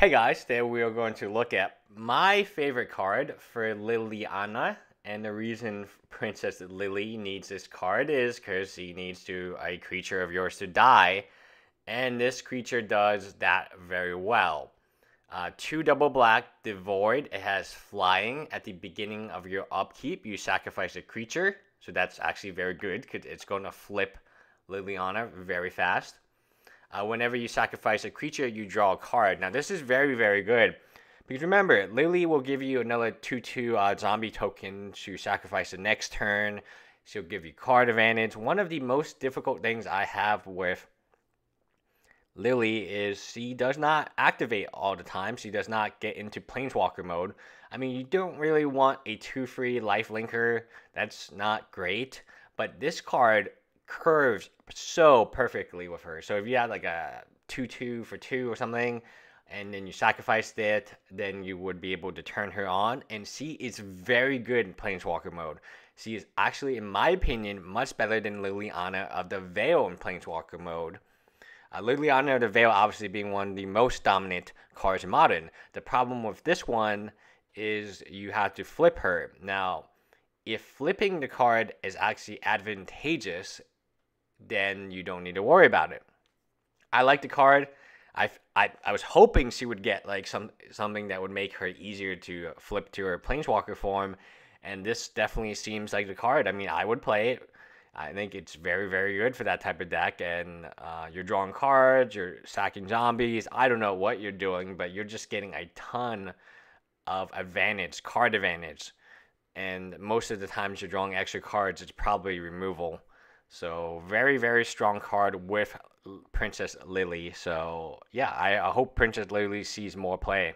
Hey guys, today we are going to look at my favorite card for Liliana. And the reason Princess Lily needs this card is because she needs to a creature of yours to die. And this creature does that very well. Uh, two double black, devoid. It has flying at the beginning of your upkeep. You sacrifice a creature. So that's actually very good because it's going to flip Liliana very fast. Uh, whenever you sacrifice a creature, you draw a card. Now, this is very, very good. Because remember, Lily will give you another 2 2 uh, zombie token to sacrifice the next turn. She'll give you card advantage. One of the most difficult things I have with Lily is she does not activate all the time. She does not get into Planeswalker mode. I mean, you don't really want a 2 free life linker. That's not great. But this card curves so perfectly with her. So if you had like a 2 2 for 2 or something, and then you sacrificed it, then you would be able to turn her on. And she is very good in Planeswalker mode. She is actually, in my opinion, much better than Liliana of the Veil in Planeswalker mode. Uh, Liliana of the Veil obviously being one of the most dominant cards in Modern. The problem with this one is you have to flip her. Now, if flipping the card is actually advantageous, then you don't need to worry about it. I like the card. I, I, I was hoping she would get like some something that would make her easier to flip to her planeswalker form, and this definitely seems like the card. I mean, I would play it. I think it's very very good for that type of deck, and uh, you're drawing cards, you're sacking zombies. I don't know what you're doing, but you're just getting a ton of advantage, card advantage, and most of the times you're drawing extra cards, it's probably removal. So very very strong card with Princess Lily. So yeah, I, I hope Princess Lily sees more play.